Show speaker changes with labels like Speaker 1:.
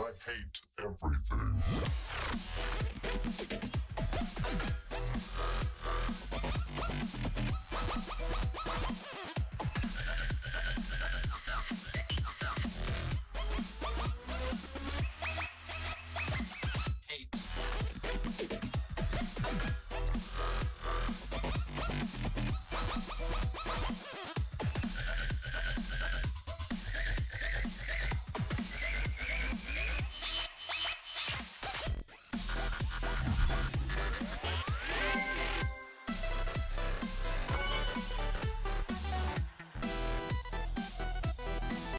Speaker 1: I hate everything.